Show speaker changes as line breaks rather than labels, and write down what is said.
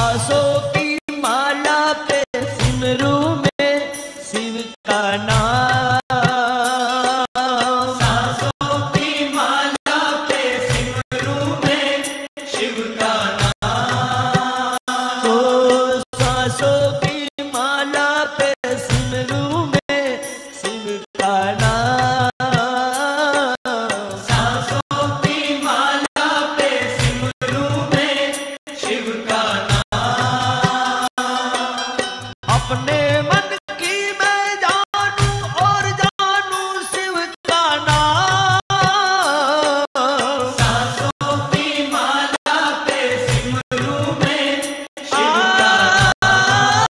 दासों की माला पे सिमरू में शिव का नाम। दासों की माला पे सिमरू में शिव का नाम। ओ सासों की